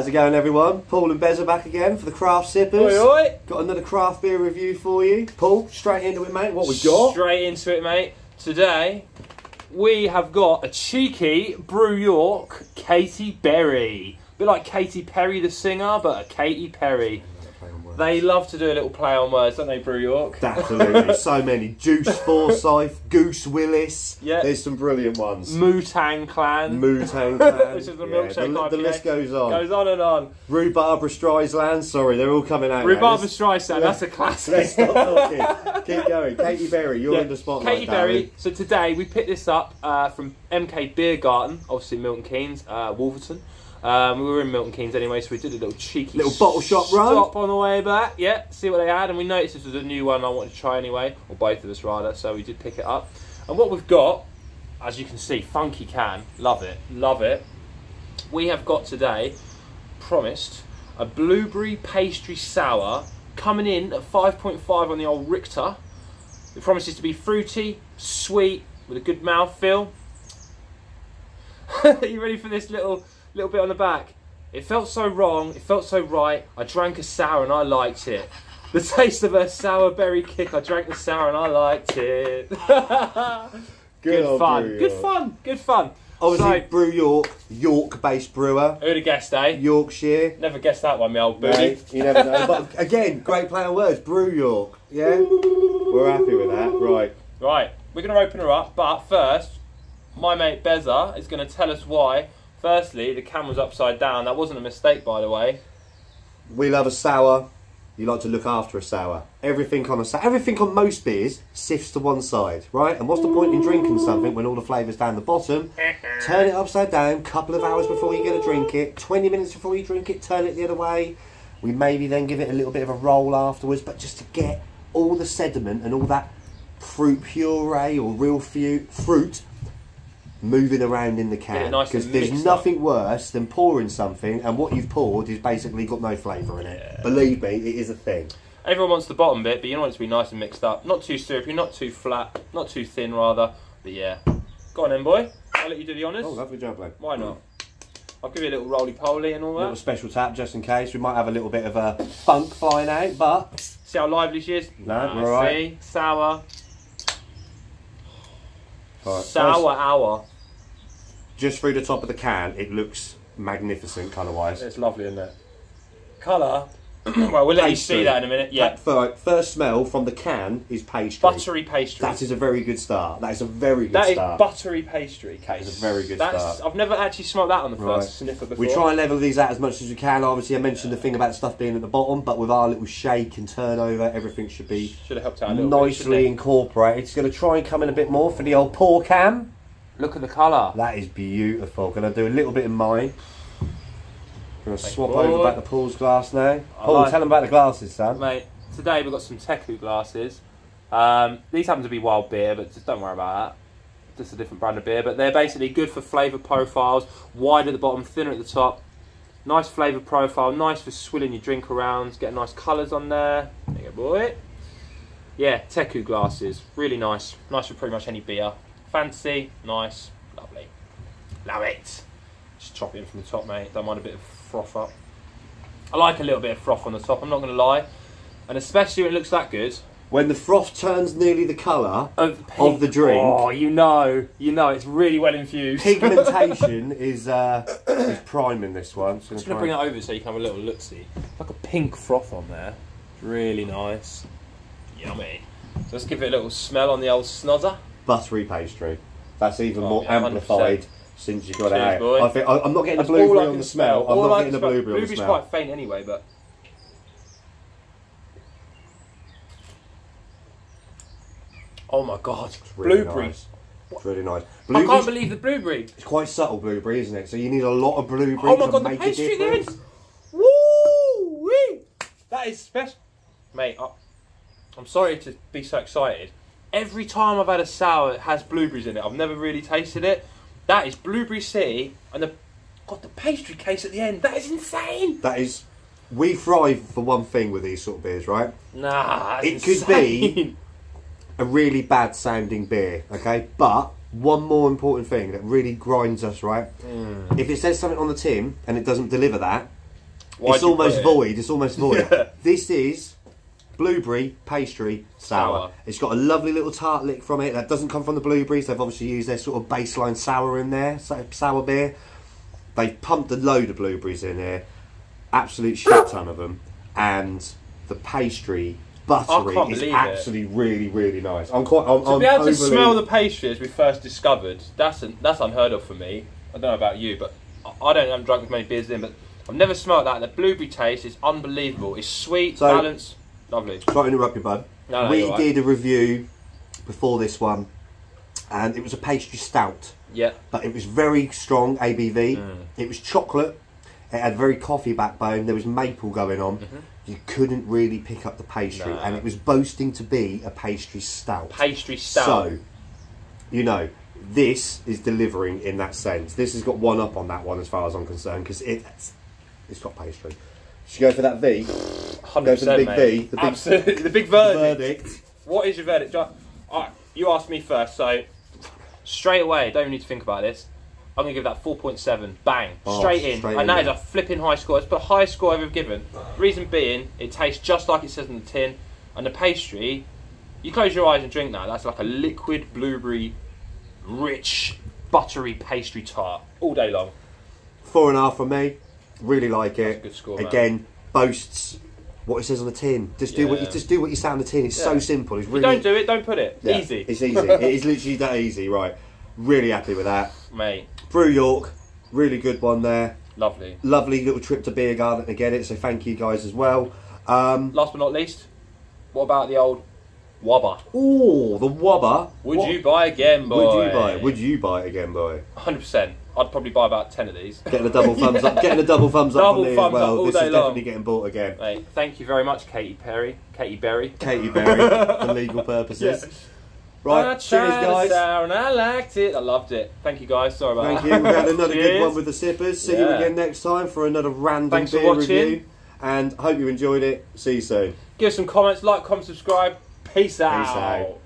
How's it going, everyone? Paul and Bez are back again for the craft sippers. Oi, oi. Got another craft beer review for you. Paul, straight into it, mate. What we got? Straight into it, mate. Today, we have got a cheeky Brew York Katy Berry. A bit like Katy Perry, the singer, but a Katy Perry. They love to do a little play on words, don't they, Brew York? Absolutely, so many. Juice Forsyth, Goose Willis. Yeah. There's some brilliant ones. Moo Tang Clan. Moo Tang Clan. Which is the Yeah, milkshake the, the list goes on. Goes on and on. Rue Barbara Streisand. Sorry, they're all coming out. Rhubarb Streisand, that's a classic. Let's stop talking. Keep going. Katy Berry, you're Yeah, in the spotlight. Katy Berry. So today we picked this up uh, from MK Beer Garden, obviously Milton Keynes, uh, Wolverton. Um, we were in Milton Keynes anyway, so we did a little cheeky Little bottle shop run. Stop on the way back, yeah, see what they had, and we noticed this was a new one I wanted to try anyway, or both of us rather. So we did pick it up, and what we've got, as you can see, funky can, love it, love it. We have got today, promised, a blueberry pastry sour coming in at 5.5 on the old Richter. It promises to be fruity, sweet, with a good mouthfeel. Are you ready for this little little bit on the back? It felt so wrong, it felt so right. I drank a sour and I liked it. The taste of a sour berry kick. I drank the sour and I liked it. good old fun. Good fun. Good fun. Obviously, So, Brew York, York-based brewer, who'd have guessed, eh? Yorkshire. Never guessed that one, my old booty. Mate, you never know. But again, great play on words. Brew York. Yeah, we're happy with that. Right. Right, we're going to open her up, but first, my mate Beza is going to tell us why. Firstly, the can was upside down. That wasn't a mistake, by the way. We love a sour. You like to look after a sour. Everything on a sour, everything on most beers sifts to one side, right? And what's the point in drinking something when all the flavours down the bottom? Turn it upside down, a couple of hours before you're going to drink it, 20 minutes before you drink it, turn it the other way. We maybe then give it a little bit of a roll afterwards, but just to get all the sediment and all that fruit puree or real fu- fruit moving around in the can it nice because there's mixed up. nothing worse than pouring something and what you've poured is basically got no flavour in it. Yeah. Believe me, it is a thing. Everyone wants the bottom bit, but you want it to be nice and mixed up. Not too syrupy, not too flat, not too thin, rather. But yeah. Go on then, boy. I'll let you do the honours. Oh, lovely job, mate. Why not? I'll give you a little roly poly and all that. A little special tap just in case. We might have a little bit of a funk flying out, but See how lively she is? No, Ah, we're all right. See? Sour. Right, Sour first, hour. Just through the top of the can, it looks magnificent colour wise. It's lovely, isn't it? Colour. well, we'll let you see that in a minute. Yeah. First smell from the can is pastry. Buttery pastry. That is a very good start. That is a very good That start. That is buttery pastry case. It's a very good That's, start. I've never actually smelled that on the first Right. sniffer before. We try and level these out as much as we can. Obviously, I mentioned the thing about stuff being at the bottom, but with our little shake and turnover, everything should be Should have helped out bit, nicely shouldn't incorporated. It's going to try and come in a bit more for the old pour cam. Look at the colour. That is beautiful. Going to do a little bit in mine. Going to Thank swap you, over boy. back to Paul's glass now. Paul, like- tell them about the glasses, son. Mate, today we've got some Teku glasses. Um, these happen to be wild beer, but just don't worry about that. Just a different brand of beer, but they're basically good for flavour profiles. Wide at the bottom, thinner at the top. Nice flavour profile, nice for swilling your drink around. Get nice colours on there. There you go, boy. Yeah, Teku glasses, really nice. Nice for pretty much any beer. Fancy, nice, lovely. Love it. Just chop it in from the top, mate. Don't mind a bit of froth up. I like a little bit of froth on the top. I'm not going to lie, and especially when it looks that good. When the froth turns nearly the colour, Of, Of the drink. Oh, you know, you know, it's really well infused. pigmentation is uh, is prime in this one. So I'm just going to bring it over so you can have a little look see. Like a pink froth on there. It's really nice. Yummy. So let's give it a little smell on the old snozzer. Buttery pastry. That's even Oh, more yeah, 100%. amplified since you got Cheers, out. boy. I think I, I'm not getting That's the blueberry on the smell. I'm All not getting the can smell- blueberry on the Blueberry's smell. quite faint anyway, but oh my god, It's really blueberry! nice. It's really nice. I can't believe the blueberry. it's quite subtle blueberry, isn't it? So you need a lot of blueberry Oh my to god, the make a pastry difference. then! Woo! Wee! That is special, mate. I, I'm sorry to be so excited. Every time I've had a sour that has blueberries in it, I've never really tasted it. That is blueberry city, and the got the pastry case at the end. That is insane. That is, we thrive for one thing with these sort of beers, right? Nah, It that's could be- A really bad sounding beer, okay? But one more important thing that really grinds us, right? Mm. If it says something on the tin and it doesn't deliver that, Why'd it's almost it? void. It's almost void. This is blueberry pastry sour. Sour. It's got a lovely little tart lick from it. That doesn't come from the blueberries. They've obviously used their sort of baseline sour in there, so- sour beer. They've pumped a load of blueberries in there, absolute shit ton of them, and the pastry buttery is believe it. actually really really nice. I'm quite. I'm, To I'm be able to smell the pastry as we first discovered, that's un- that's unheard of for me. I don't know about you, but I- don't I'm drunk as many beers as him, but I've never smelled that. The blueberry taste is unbelievable. It's sweet, So- balanced, lovely. Sorry to interrupt you, bud. No, no, we right. did a review before this one, and it was a pastry stout. Yeah, but it was very strong ABV. Mm. It was chocolate. It had very coffee backbone. There was maple going on. You couldn't really pick up the pastry. No. and it was boasting to be a pastry stout. pastry stout. So, you know, this is delivering in that sense. This has got one up on that one as far as I'm concerned because it's it's got pastry. Should you go for that V? Hundred go for the percent, big mate. V, the big- Absolutely, the big verdict. Verdict. What is your verdict? Alright, you asked me first, so straight away, don't even need to think about this. I'm gonna give that 4.7. Bang, Oh, straight in, straight and in, that is yeah. a flipping high score. It's the highest score I've ever given. Reason being, it tastes just like it says in the tin, and the pastry. You close your eyes and drink that. That's like a liquid blueberry, rich, buttery pastry tart all day long. Four and a half from me. Really like it. a good score, man. Again, boasts what it says on the tin. Just do what you just do what you say on the tin. It's so simple. It's If you really don't do it, don't put it. Yeah, Easy, It's easy. it is literally that easy, right? Really happy with that. mate. Brew York, really good one there. Lovely. Lovely little trip to Beer Garden to get it, so thank you guys as well. Um, Last but not least, what about the old Wabba? oh, the Wobber. Would What- you buy again, boy? Would you buy? Would you buy it again, boy? 100%. I'd probably buy about 10 of these. Getting a double thumbs up. Getting a double thumbs up Double from me thumbs as up well. all This is long. definitely getting bought again. Mate, thank you very much, Katy Perry. Katy Berry. Katy Berry for legal purposes. Right, I cheers, guys. and I liked it. I loved it. Thank you, guys. Sorry about Thank that. Thank you. We had another good one with the sippers. See you again next time for another random Thanks beer review. And hope you enjoyed it. See you soon. Give us some comments, like, comment, subscribe. Peace out. out.